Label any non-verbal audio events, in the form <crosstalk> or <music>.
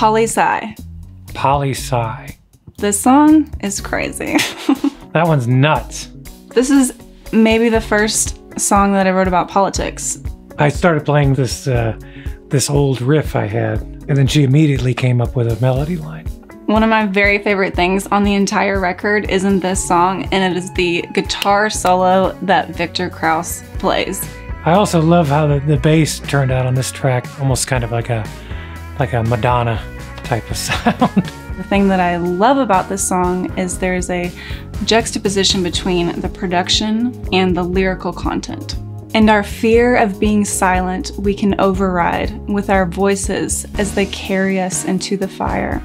Poli Sci. Poli Sci. This song is crazy. <laughs> that one's nuts. This is maybe the first song that I wrote about politics. I started playing this uh, this old riff I had, and then she immediately came up with a melody line. One of my very favorite things on the entire record isn't this song, and it is the guitar solo that Viktor Krauss plays. I also love how the, the bass turned out on this track, almost kind of like a like a Madonna type of <laughs> sound. The thing that I love about this song is there's a juxtaposition between the production and the lyrical content. And our fear of being silent, we can override with our voices as they carry us into the fire.